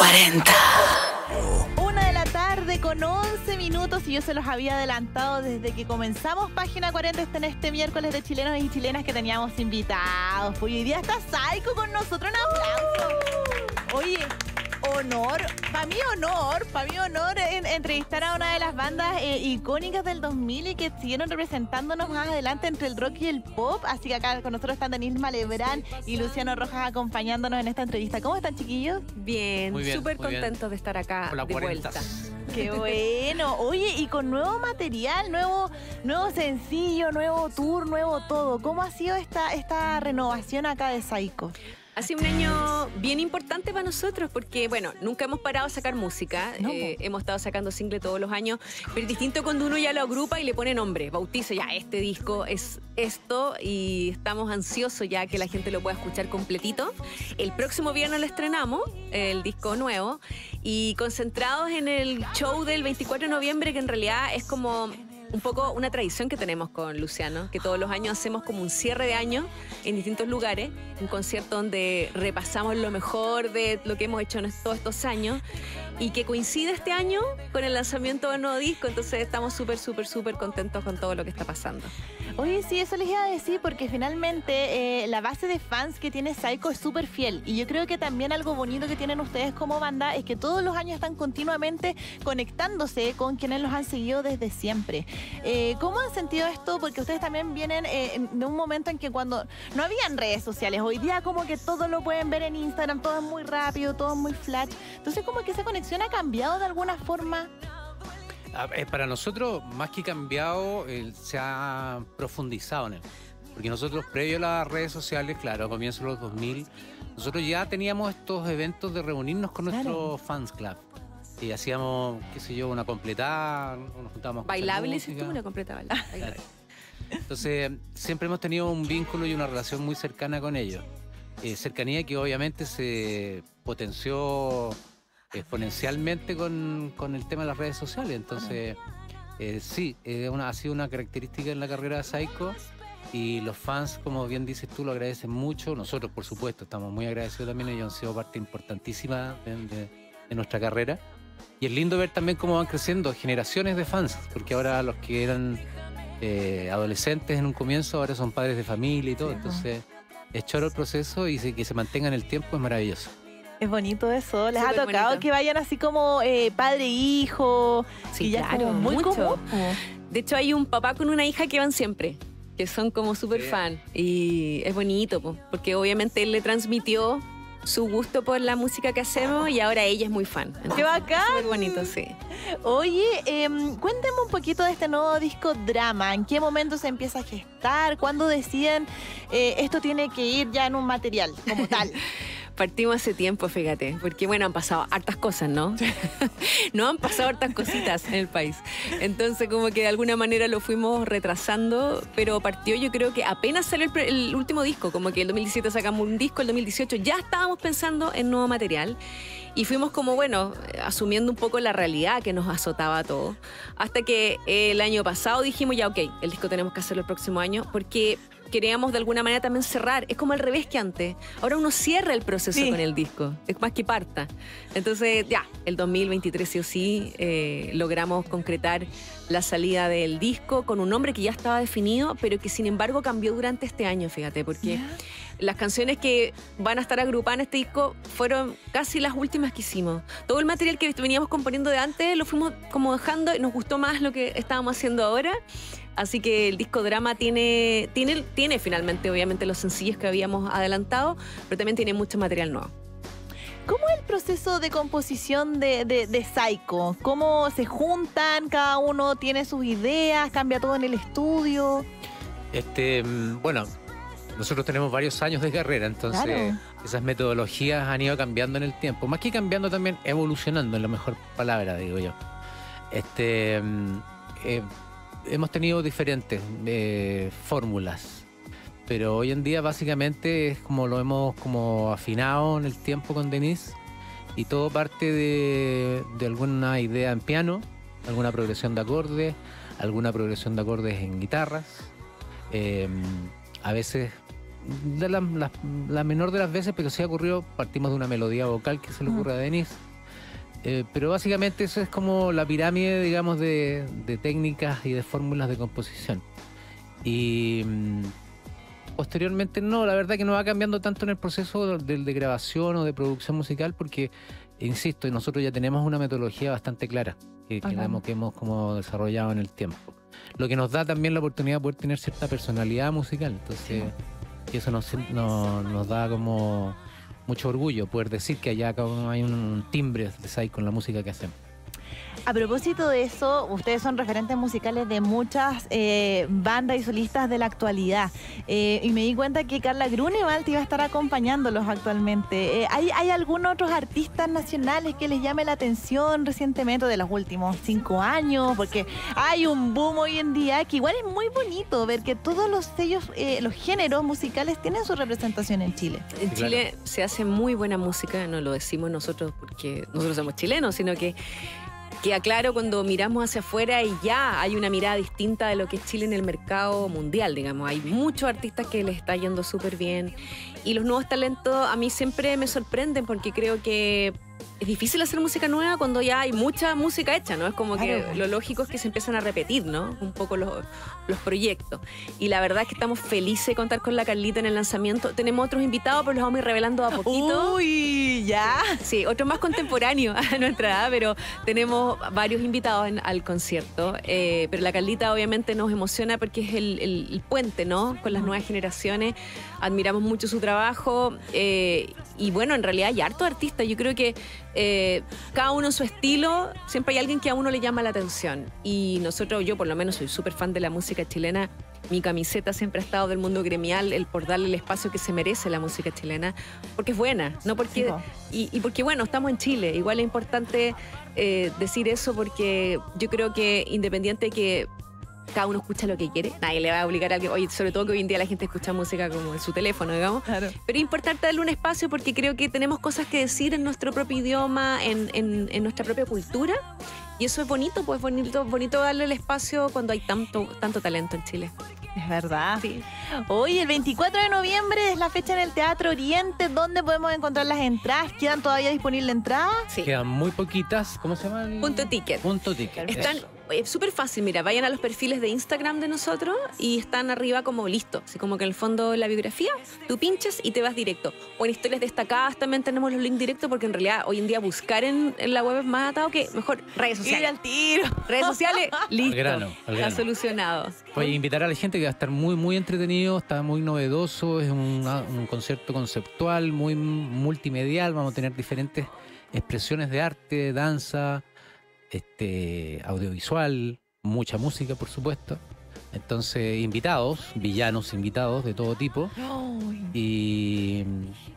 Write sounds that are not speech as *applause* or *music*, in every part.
40. Una de la tarde con 11 minutos y yo se los había adelantado desde que comenzamos Página 40 este- en este miércoles de chilenos y chilenas que teníamos invitados. Pues hoy día está Psycho con nosotros, un aplauso. Oye, honor, para mí honor, para mí honor en- entrevistar a una de las bandas eh, icónicas del 2000 y que siguieron representándonos más adelante entre el rock y el pop. Así que acá con nosotros están Denise Malebrán y Luciano Rojas acompañándonos en esta entrevista. ¿Cómo están, chiquillos? Bien, Muy bien, súper bien. contentos de estar acá Por la de 40. vuelta. *laughs* Qué bueno. Oye, y con nuevo material, nuevo, nuevo sencillo, nuevo tour, nuevo todo. ¿Cómo ha sido esta, esta renovación acá de Psycho? Ha sido un año bien importante para nosotros porque, bueno, nunca hemos parado a sacar música. No, Eh, hemos estado sacando single todos los años, pero es distinto cuando uno ya lo agrupa y le pone nombre, bautiza ya, este disco es esto y estamos ansiosos ya que la gente lo pueda escuchar completito. El próximo viernes lo estrenamos, el disco nuevo, y concentrados en el show del 24 de noviembre, que en realidad es como un poco una tradición que tenemos con Luciano, que todos los años hacemos como un cierre de año en distintos lugares, un concierto donde repasamos lo mejor de lo que hemos hecho en todos estos años y que coincide este año con el lanzamiento del nuevo disco, entonces estamos súper, súper, súper contentos con todo lo que está pasando. Oye, sí, eso les iba a decir porque finalmente eh, la base de fans que tiene Psycho es súper fiel. Y yo creo que también algo bonito que tienen ustedes como banda es que todos los años están continuamente conectándose con quienes los han seguido desde siempre. Eh, ¿Cómo han sentido esto? Porque ustedes también vienen eh, de un momento en que cuando no habían redes sociales, hoy día como que todo lo pueden ver en Instagram, todo es muy rápido, todo es muy flash. Entonces como que esa conexión ha cambiado de alguna forma. Ah, eh, Para nosotros, más que cambiado, eh, se ha profundizado en él. Porque nosotros, previo a las redes sociales, claro, a comienzos de los 2000, nosotros ya teníamos estos eventos de reunirnos con Claro. nuestro fans club. Y hacíamos, qué sé yo, una completada, nos juntábamos Bailable, una completa baila- bailable. *laughs* Entonces, siempre hemos tenido un vínculo y una relación muy cercana con ellos. Eh, cercanía que obviamente se potenció exponencialmente con, con el tema de las redes sociales. Entonces, eh, sí, eh, una, ha sido una característica en la carrera de Psycho. Y los fans, como bien dices tú, lo agradecen mucho. Nosotros, por supuesto, estamos muy agradecidos también. Ellos han sido parte importantísima de, de- de nuestra carrera. Y es lindo ver también cómo van creciendo generaciones de fans, porque ahora los que eran eh, adolescentes en un comienzo ahora son padres de familia y todo. Po. Entonces, es choro el proceso y que se mantenga en el tiempo es maravilloso. Es bonito eso. ¿Les ha Súper tocado bonito. que vayan así como eh, padre e hijo? Sí, y ya es claro, como muy mucho. común. De hecho, hay un papá con una hija que van siempre, que son como súper Sí. fan. Y es bonito, po, porque obviamente él le transmitió su gusto por la música que hacemos y ahora ella es muy fan. ¡Qué bacán! Súper bonito, sí. Oye, em, cuénteme un poquito de este nuevo disco Drama. ¿En qué momento se empieza a gestar? ¿Cuándo deciden eh, esto tiene que ir ya en un material como tal? *laughs* Partimos hace tiempo, fíjate, porque bueno, han pasado hartas cosas, ¿no? *laughs* no han pasado hartas cositas en el país. Entonces, como que de alguna manera lo fuimos retrasando, pero partió yo creo que apenas salió el, último disco, como que el 2017 sacamos un disco, el 2018 ya estábamos pensando en nuevo material. Y fuimos como, bueno, eh, asumiendo un poco la realidad que nos azotaba a todos. Hasta que el año pasado dijimos, ya, ok, el disco tenemos que hacerlo el próximo año, porque queríamos de alguna manera también cerrar. Es como al revés que antes. Ahora uno cierra el proceso Sí. con el disco. Es más que parta. Entonces, ya, el 2023 sí o sí eh, logramos concretar la salida del disco con un nombre que ya estaba definido, pero que sin embargo cambió durante este año, fíjate, porque las canciones que van a estar agrupadas en este disco fueron casi las últimas que hicimos. Todo el material que veníamos componiendo de antes lo fuimos como dejando y nos gustó más lo que estábamos haciendo ahora. Así que el disco drama tiene, tiene, tiene finalmente, obviamente, los sencillos que habíamos adelantado, pero también tiene mucho material nuevo. ¿Cómo es el proceso de composición de, de, de Psycho? ¿Cómo se juntan? ¿Cada uno tiene sus ideas? ¿Cambia todo en el estudio? Este, mm, bueno, nosotros tenemos varios años de carrera, entonces Claro. esas metodologías han ido cambiando en el tiempo. Más que cambiando también, evolucionando, en la mejor palabra, digo yo. Este, mm, eh, hemos tenido diferentes eh, fórmulas, pero hoy en día básicamente es como lo hemos como afinado en el tiempo con Denise y todo parte de, de alguna idea en piano, alguna progresión de acordes, alguna progresión de acordes en guitarras. Eh, a veces, de la, la- la menor de las veces, pero sí ha ocurrido, partimos de una melodía vocal que se le ocurre a Denise Eh, pero básicamente eso es como la pirámide, digamos, de, de técnicas y de fórmulas de composición. Y mm, posteriormente no, la verdad que no va cambiando tanto en el proceso de, de grabación o de producción musical porque, insisto, nosotros ya tenemos una metodología bastante clara que, que hemos, que hemos como desarrollado en el tiempo. Lo que nos da también la oportunidad de poder tener cierta personalidad musical. Entonces, y eso nos, nos, nos da como mucho orgullo poder decir que allá como hay un timbre de con la música que hacemos. A propósito de eso, ustedes son referentes musicales de muchas eh, bandas y solistas de la actualidad. Eh, y me di cuenta que Carla Grunewald iba a estar acompañándolos actualmente. Eh, ¿hay, ¿Hay algunos otros artistas nacionales que les llame la atención recientemente de los últimos cinco años? Porque hay un boom hoy en día que igual es muy bonito ver que todos los sellos, eh, los géneros musicales tienen su representación en Chile. En Chile se hace muy buena música, no lo decimos nosotros porque nosotros somos chilenos, sino que queda claro cuando miramos hacia afuera y ya hay una mirada distinta de lo que es Chile en el mercado mundial, digamos. Hay muchos artistas que les está yendo súper bien y los nuevos talentos a mí siempre me sorprenden porque creo que es difícil hacer música nueva cuando ya hay mucha música hecha, ¿no? Es como Claro. que lo lógico es que se empiezan a repetir, ¿no? Un poco los, los proyectos. Y la verdad es que estamos felices de contar con la Carlita en el lanzamiento. Tenemos otros invitados, pero los vamos a ir revelando a poquito. Uy, ya. Sí, otros más contemporáneos a nuestra edad, pero tenemos varios invitados en- al concierto. Eh, pero la Carlita obviamente nos emociona porque es el, el- el puente, ¿no? Con las nuevas generaciones. Admiramos mucho su trabajo. eh, y bueno, en realidad hay hartos artistas. Yo creo que eh, cada uno en su estilo, siempre hay alguien que a uno le llama la atención. Y nosotros, yo por lo menos soy súper fan de la música chilena. Mi camiseta siempre ha estado del mundo gremial, el por darle el espacio que se merece la música chilena, porque es buena, no porque Sí, y, y porque, bueno, estamos en Chile. Igual es importante eh, decir eso porque yo creo que independiente de que cada uno escucha lo que quiere, nadie le va a obligar a alguien, oye, sobre todo que hoy en día la gente escucha música como en su teléfono, digamos. Claro. Pero es importante darle un espacio porque creo que tenemos cosas que decir en nuestro propio idioma, en, en- en nuestra propia cultura. Y eso es bonito, pues bonito, bonito darle el espacio cuando hay tanto, tanto talento en Chile. Es verdad. Sí. Hoy, el 24 de noviembre, es la fecha en el Teatro Oriente. ¿Dónde podemos encontrar las entradas? ¿Quedan todavía disponibles entradas? Sí. Quedan muy poquitas, ¿cómo se llama? el- Punto ticket. Punto ticket. Están eso. Es súper fácil, mira, vayan a los perfiles de Instagram de nosotros y están arriba como listo, así como que en el fondo la biografía, tú pinches y te vas directo. O en historias destacadas también tenemos los links directos porque en realidad hoy en día buscar en, en la web es más atado que mejor redes Ir sociales. al tiro. Redes sociales, *laughs* listo. grano, al Está grano. solucionado. Oye, invitar a la gente que va a estar muy, muy entretenido, está muy novedoso, es un, un concierto conceptual, muy multimedial, vamos a tener diferentes expresiones de arte, danza, este, audiovisual, mucha música, por supuesto. Entonces, invitados, villanos invitados de todo tipo. Y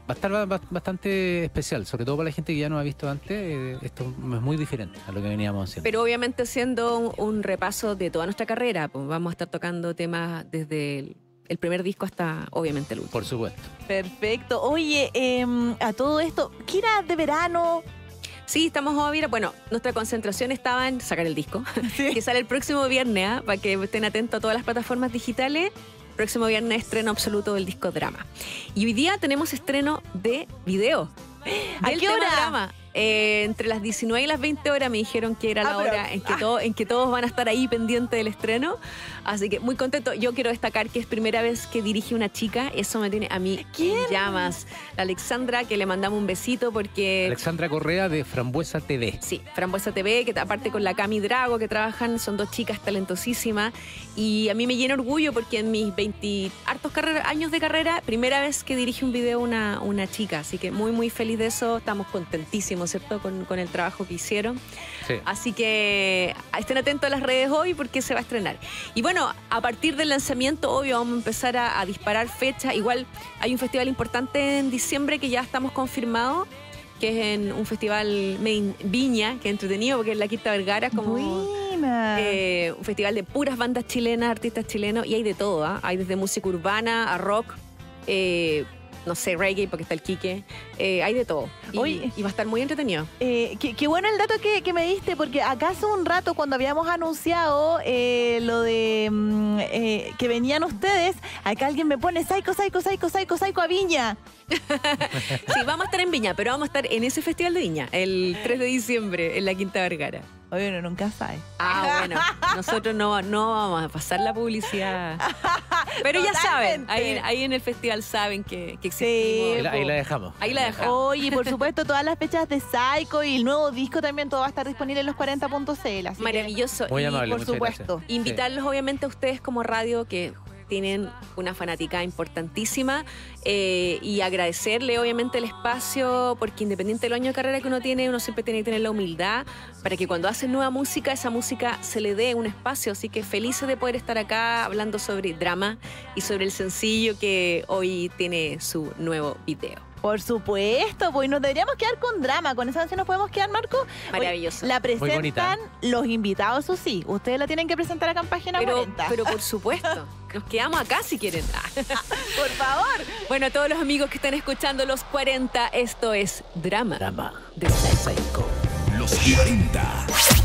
va a estar ba- ba- bastante especial, sobre todo para la gente que ya no ha visto antes. eh, Esto es muy diferente a lo que veníamos haciendo. Pero obviamente siendo un, un repaso de toda nuestra carrera, pues vamos a estar tocando temas desde el, el primer disco hasta obviamente el último. por supuesto. Perfecto. Oye, em, a todo esto, ¿qué era de verano? Sí, estamos a ver, bueno, nuestra concentración estaba en sacar el disco, *laughs* que sale el próximo viernes, ¿ah? para que estén atentos a todas las plataformas digitales. Próximo viernes estreno absoluto del disco Drama. Y hoy día tenemos estreno de video. ¿A qué hora? Drama. Eh, entre las 19 y las 20 horas me dijeron que era Ah, la pero- hora en que, todo- en que todos van a estar ahí pendientes del estreno. Así que muy contento. Yo quiero destacar que es primera vez que dirige una chica. Eso me tiene a mí ¿Quién? en llamas. La Alexandra, que le mandamos un besito porque... Alexandra Correa de Frambuesa TV. Sí, Frambuesa TV, que aparte con la Cami Drago que trabajan, son dos chicas talentosísimas. Y a mí me llena orgullo porque en mis 20 hartos carrera- años de carrera, primera vez que dirige un video una, una chica. Así que muy, muy feliz de eso. Estamos contentísimos, ¿cierto? Con, con el trabajo que hicieron. Sí. Así que estén atentos a las redes hoy porque se va a estrenar. Y bueno, a partir del lanzamiento, obvio, vamos a empezar a, a disparar fechas. Igual hay un festival importante en diciembre que ya estamos confirmados, que es en un festival made in Viña, que es entretenido porque es la Quinta Vergara, como eh, un festival de puras bandas chilenas, artistas chilenos, y hay de todo, ¿ah? Hay desde música urbana a rock. eh, no sé, reggae, porque está el Quique. Eh, hay de todo. Y, va a estar muy entretenido. Eh, qué, qué bueno el dato que, que me diste, porque acá hace un rato cuando habíamos anunciado eh, lo de mm, eh, que venían ustedes, acá alguien me pone Psycho, Psycho, Psycho, Psycho, Psycho a Viña. *laughs* Sí, vamos a estar en Viña, pero vamos a estar en ese festival de Viña, el 3 de diciembre, en la Quinta Vergara. Oye, uno nunca sabe. Ah, bueno, nosotros no, no vamos a pasar la publicidad. *laughs* Pero ya saben, ahí, ahí en el festival saben que, que Sí. existimos. Ahí la, ahí la dejamos. Ahí la dejamos. Oye, y por supuesto, todas las fechas de Psycho y el nuevo disco también, todo va a estar disponible en los 40.cl. así que, Maravilloso. Muy Y amable, por supuesto. gracias. Invitarlos obviamente a ustedes como radio que tienen una fanática importantísima eh, y agradecerle obviamente el espacio porque independiente del año de carrera que uno tiene, uno siempre tiene que tener la humildad para que cuando hacen nueva música, esa música se le dé un espacio. Así que felices de poder estar acá hablando sobre drama y sobre el sencillo que hoy tiene su nuevo video. Por supuesto, pues nos deberíamos quedar con drama. Con esa canción nos podemos quedar, Marco. Maravilloso. La presentan los invitados, eso sí. Ustedes la tienen que presentar acá en página Pero, 40. pero por *laughs* supuesto, nos quedamos acá si quieren. *laughs* por favor. Bueno, a todos los amigos que están escuchando los 40, esto es Drama. Drama. de. Psycho. Los 40.